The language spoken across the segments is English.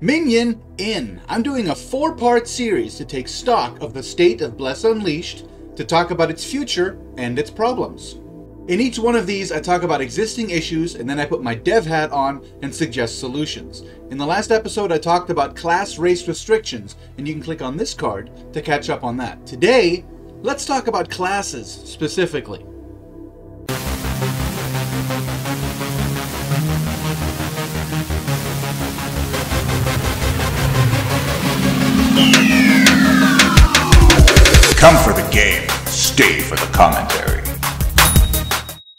Minion in. I'm doing a four part series to take stock of the state of Bless Unleashed, to talk about its future and its problems. In each one of these, I talk about existing issues and then I put my dev hat on and suggest solutions. In the last episode, I talked about class race restrictions, and you can click on this card to catch up on that. Today, let's talk about classes specifically. Come for the game, stay for the commentary.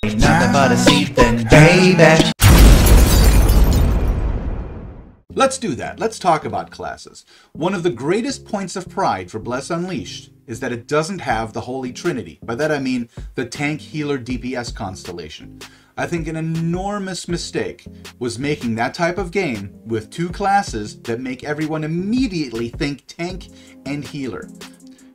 But a baby. Let's do that. Let's talk about classes. One of the greatest points of pride for Bless Unleashed is that it doesn't have the Holy Trinity. By that I mean the tank healer DPS constellation. I think an enormous mistake was making that type of game with two classes that make everyone immediately think tank and healer.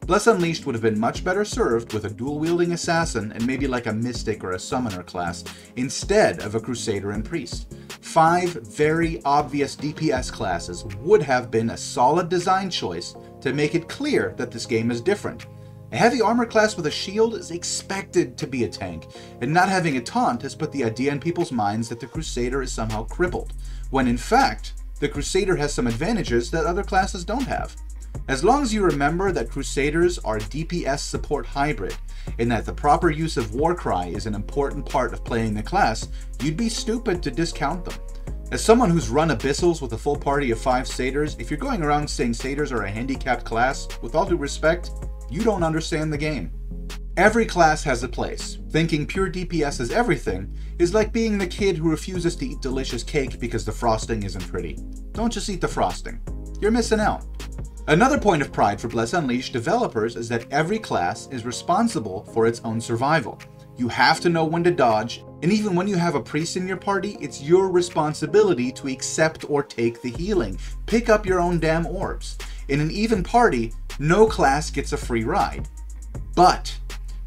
Bless Unleashed would have been much better served with a dual-wielding assassin and maybe like a mystic or a summoner class, instead of a crusader and priest. Five very obvious DPS classes would have been a solid design choice to make it clear that this game is different. A heavy armor class with a shield is expected to be a tank, and not having a taunt has put the idea in people's minds that the Crusader is somehow crippled, when in fact, the Crusader has some advantages that other classes don't have. As long as you remember that Crusaders are DPS support hybrid, and that the proper use of Warcry is an important part of playing the class, you'd be stupid to discount them. As someone who's run Abyssals with a full party of 5 Saders, if you're going around saying Saders are a handicapped class, with all due respect, you don't understand the game. Every class has a place. Thinking pure DPS is everything is like being the kid who refuses to eat delicious cake because the frosting isn't pretty. Don't just eat the frosting. You're missing out. Another point of pride for Bless Unleashed developers is that every class is responsible for its own survival. You have to know when to dodge, and even when you have a priest in your party, it's your responsibility to accept or take the healing. Pick up your own damn orbs. In an even party, no class gets a free ride. But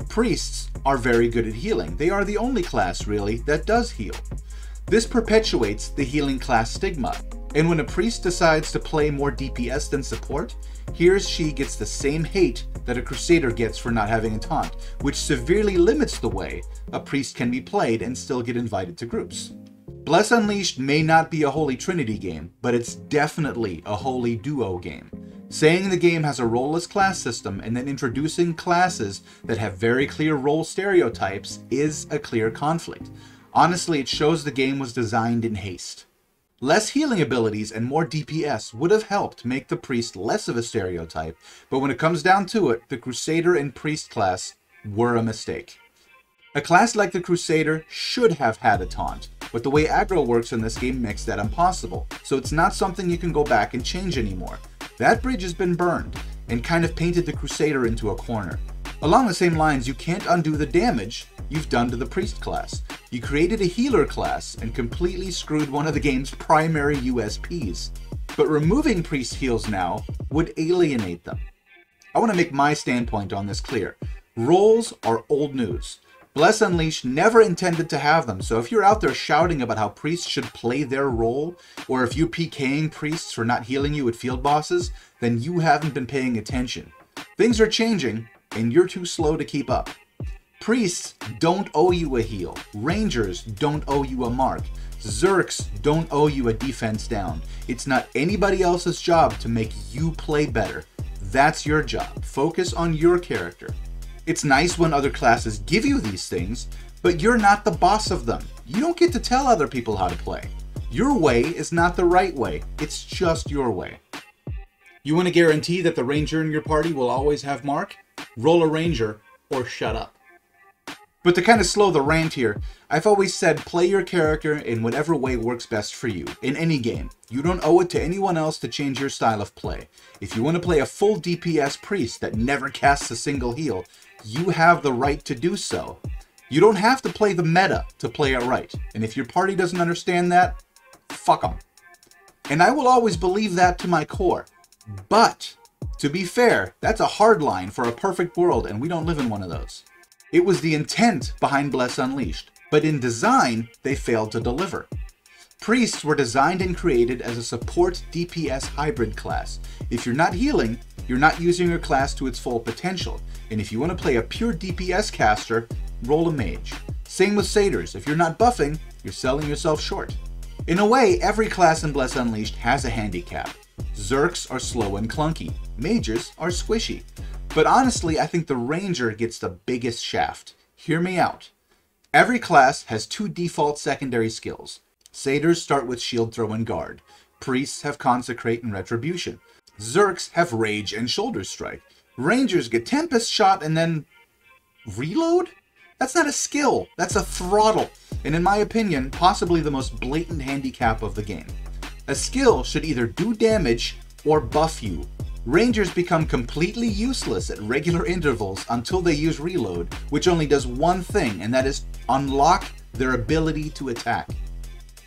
priests are very good at healing. They are the only class, really, that does heal. This perpetuates the healing class stigma, and when a priest decides to play more DPS than support, he or she gets the same hate that a crusader gets for not having a taunt, which severely limits the way a priest can be played and still get invited to groups. Bless Unleashed may not be a Holy Trinity game, but it's definitely a Holy Duo game. Saying the game has a roleless class system and then introducing classes that have very clear role stereotypes is a clear conflict. Honestly, it shows the game was designed in haste. Less healing abilities and more DPS would have helped make the priest less of a stereotype, but when it comes down to it, the Crusader and Priest class were a mistake. A class like the Crusader should have had a taunt, but the way aggro works in this game makes that impossible, so it's not something you can go back and change anymore. That bridge has been burned, and kind of painted the Crusader into a corner. Along the same lines, you can't undo the damage you've done to the Priest class. You created a healer class and completely screwed one of the game's primary USPs. But removing Priest heals now would alienate them. I want to make my standpoint on this clear. Roles are old news. Bless Unleashed never intended to have them, so if you're out there shouting about how priests should play their role, or if you're PKing priests for not healing you at field bosses, then you haven't been paying attention. Things are changing, and you're too slow to keep up. Priests don't owe you a heal. Rangers don't owe you a mark. Zerks don't owe you a defense down. It's not anybody else's job to make you play better. That's your job. Focus on your character. It's nice when other classes give you these things, but you're not the boss of them. You don't get to tell other people how to play. Your way is not the right way. It's just your way. You want to guarantee that the ranger in your party will always have Mark? Roll a ranger or shut up. But to kind of slow the rant here, I've always said play your character in whatever way works best for you, in any game. You don't owe it to anyone else to change your style of play. If you want to play a full DPS priest that never casts a single heal, you have the right to do so. You don't have to play the meta to play it right, and if your party doesn't understand that, fuck them. And I will always believe that to my core. But, to be fair, that's a hard line for a perfect world, and we don't live in one of those. It was the intent behind Bless Unleashed, but in design, they failed to deliver. Priests were designed and created as a support DPS hybrid class. If you're not healing, you're not using your class to its full potential. And if you want to play a pure DPS caster, roll a mage. Same with saders. If you're not buffing, you're selling yourself short. In a way, every class in Bless Unleashed has a handicap. Zerks are slow and clunky. Mages are squishy. But honestly, I think the Ranger gets the biggest shaft. Hear me out. Every class has two default secondary skills. Saders start with Shield Throw and Guard. Priests have Consecrate and Retribution. Zerks have Rage and Shoulder Strike. Rangers get Tempest Shot and then... Reload? That's not a skill, that's a throttle, and in my opinion, possibly the most blatant handicap of the game. A skill should either do damage or buff you. Rangers become completely useless at regular intervals until they use reload, which only does one thing, and that is unlock their ability to attack.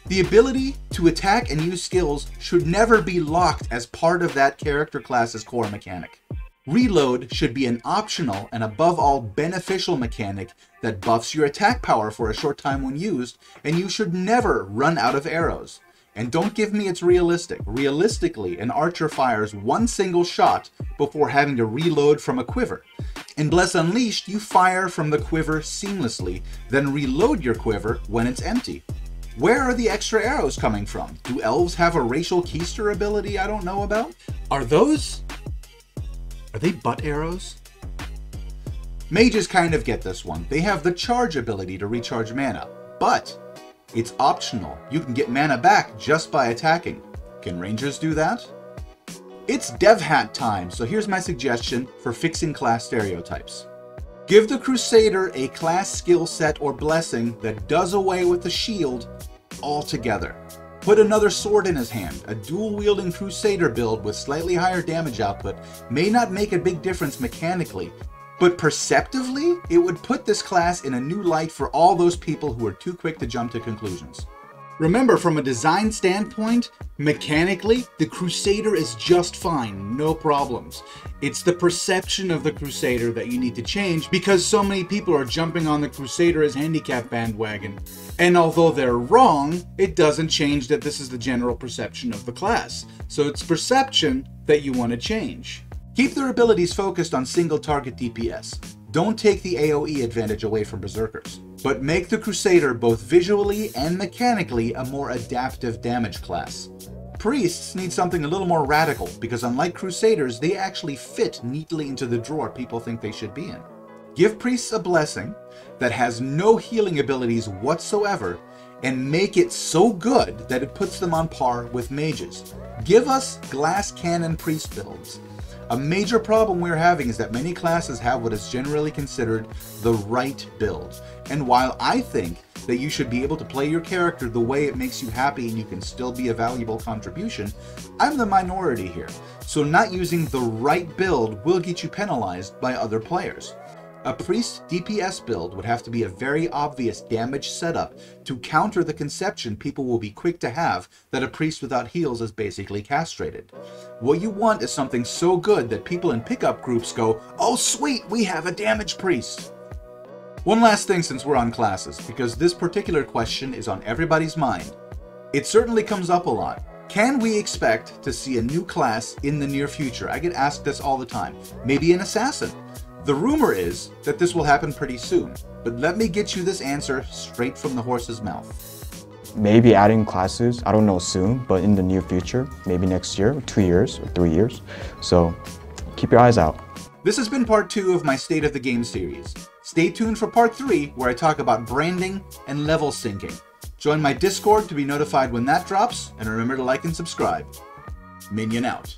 The ability to attack and use skills should never be locked as part of that character class's core mechanic. Reload should be an optional and above all beneficial mechanic that buffs your attack power for a short time when used, and you should never run out of arrows. And don't give me it's realistic. Realistically, an archer fires one single shot before having to reload from a quiver. In Bless Unleashed, you fire from the quiver seamlessly, then reload your quiver when it's empty. Where are the extra arrows coming from? Do elves have a racial keister ability I don't know about? Are those... Are they butt arrows? Mages kind of get this one. They have the charge ability to recharge mana, but it's optional. You can get mana back just by attacking. Can rangers do that? It's dev hat time, so here's my suggestion for fixing class stereotypes. Give the Crusader a class skill set or blessing that does away with the shield altogether. Put another sword in his hand. A dual-wielding Crusader build with slightly higher damage output may not make a big difference mechanically, but perceptively, it would put this class in a new light for all those people who are too quick to jump to conclusions. Remember, from a design standpoint, mechanically, the Crusader is just fine, no problems. It's the perception of the Crusader that you need to change because so many people are jumping on the Crusader as handicap bandwagon. And although they're wrong, it doesn't change that this is the general perception of the class. So it's perception that you want to change. Keep their abilities focused on single target DPS. Don't take the AoE advantage away from Berserkers, but make the Crusader both visually and mechanically a more adaptive damage class. Priests need something a little more radical because unlike Crusaders, they actually fit neatly into the drawer people think they should be in. Give Priests a blessing that has no healing abilities whatsoever and make it so good that it puts them on par with mages. Give us Glass Cannon Priest builds a major problem we're having is that many classes have what is generally considered the right build. And while I think that you should be able to play your character the way it makes you happy and you can still be a valuable contribution, I'm the minority here. So not using the right build will get you penalized by other players. A priest DPS build would have to be a very obvious damage setup to counter the conception people will be quick to have that a priest without heals is basically castrated. What you want is something so good that people in pickup groups go, oh sweet, we have a damage priest. One last thing since we're on classes, because this particular question is on everybody's mind. It certainly comes up a lot. Can we expect to see a new class in the near future? I get asked this all the time. Maybe an assassin. The rumor is that this will happen pretty soon, but let me get you this answer straight from the horse's mouth. Maybe adding classes, I don't know soon, but in the near future, maybe next year, two years, or three years. So keep your eyes out. This has been part two of my State of the Game series. Stay tuned for part three, where I talk about branding and level syncing. Join my Discord to be notified when that drops, and remember to like and subscribe. Minion out.